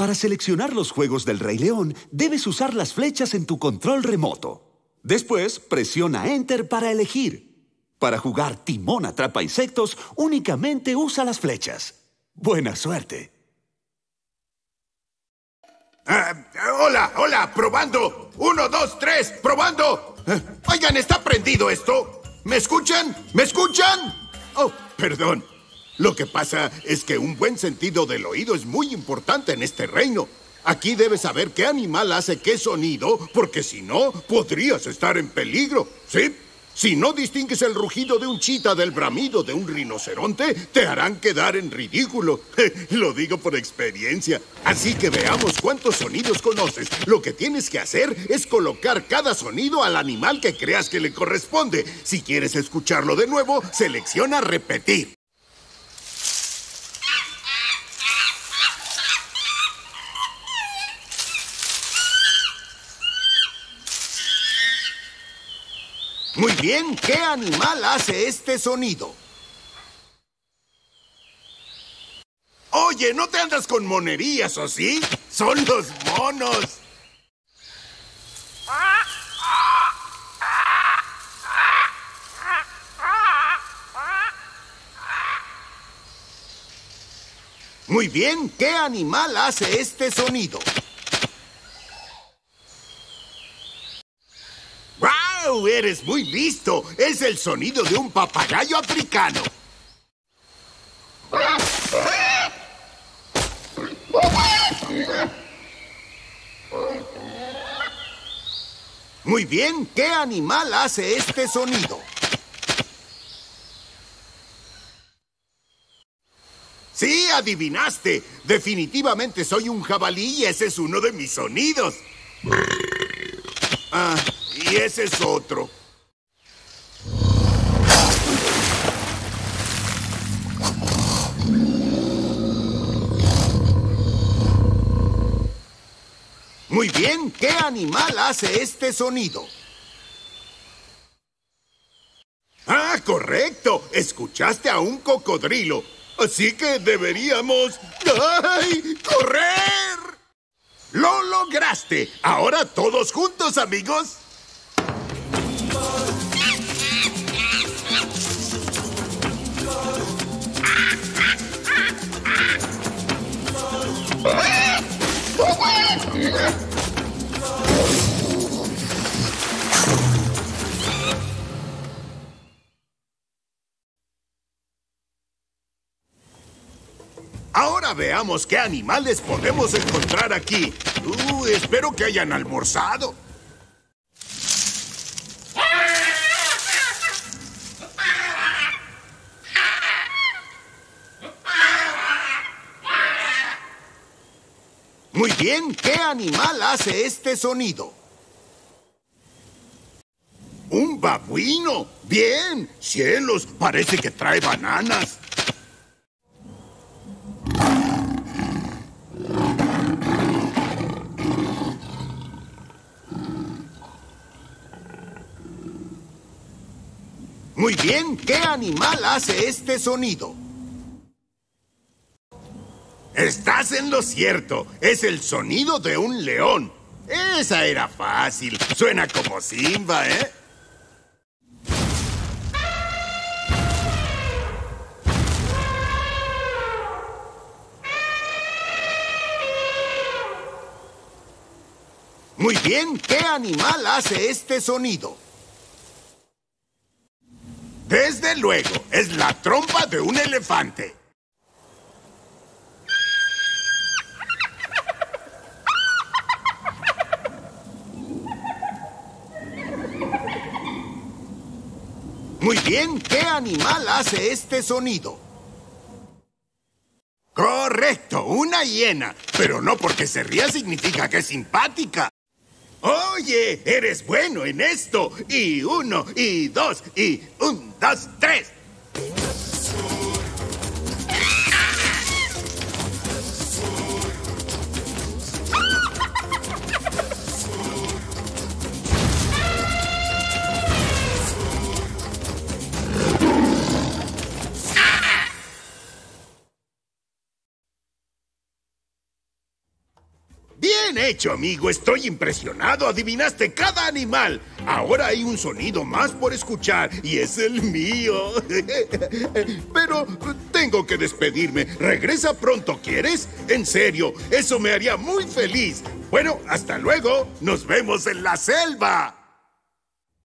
Para seleccionar los juegos del Rey León, debes usar las flechas en tu control remoto. Después, presiona Enter para elegir. Para jugar Timón atrapa insectos, únicamente usa las flechas. Buena suerte. Ah, hola, hola, probando. Uno, dos, tres, probando. Eh, oigan, ¿está prendido esto? ¿Me escuchan? ¿Me escuchan? Oh, perdón. Lo que pasa es que un buen sentido del oído es muy importante en este reino. Aquí debes saber qué animal hace qué sonido, porque si no, podrías estar en peligro. ¿Sí? Si no distingues el rugido de un chita del bramido de un rinoceronte, te harán quedar en ridículo. Lo digo por experiencia. Así que veamos cuántos sonidos conoces. Lo que tienes que hacer es colocar cada sonido al animal que creas que le corresponde. Si quieres escucharlo de nuevo, selecciona repetir. Muy bien, ¿qué animal hace este sonido? Oye, no te andas con monerías, ¿o sí? Son los monos. Muy bien, ¿qué animal hace este sonido? Eres muy listo. Es el sonido de un papagayo africano. Muy bien, ¿qué animal hace este sonido? Sí, adivinaste. Definitivamente soy un jabalí y ese es uno de mis sonidos. Ah, y ese es otro. Muy bien, ¿qué animal hace este sonido? Ah, correcto. Escuchaste a un cocodrilo. Así que deberíamos... ¡Ay! ¡Correr! ¡Lo lograste! Ahora todos juntos, amigos. Ahora veamos qué animales podemos encontrar aquí. Uh, espero que hayan almorzado. Muy bien, ¿qué animal hace este sonido? ¡Un babuino! ¡Bien! ¡Cielos! Parece que trae bananas. Muy bien, ¿qué animal hace este sonido? Estás en lo cierto. Es el sonido de un león. Esa era fácil. Suena como Simba, ¿eh? Muy bien, ¿qué animal hace este sonido? Desde luego, es la trompa de un elefante. Muy bien, ¿qué animal hace este sonido? Correcto, una hiena. Pero no porque se ría significa que es simpática. Oye, eres bueno en esto. Y uno, y dos, y un, dos, tres. Bien hecho, amigo. Estoy impresionado. Adivinaste cada animal. Ahora hay un sonido más por escuchar y es el mío. Pero tengo que despedirme. Regresa pronto, ¿quieres? En serio, eso me haría muy feliz. Bueno, hasta luego. Nos vemos en la selva.